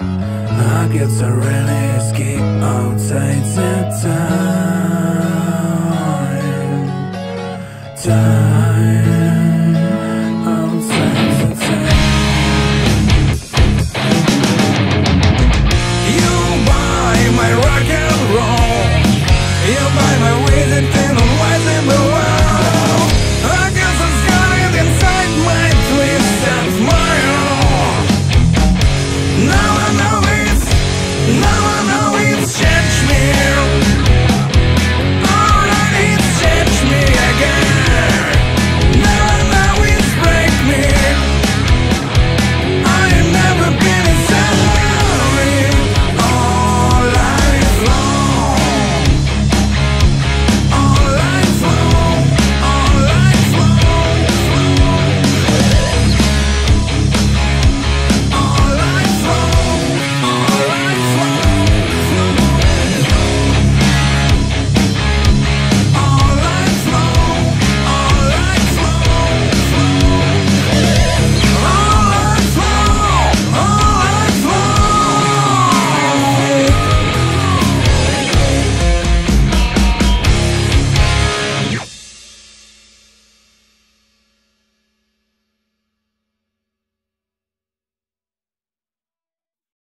I get to really escape outside the time. Time.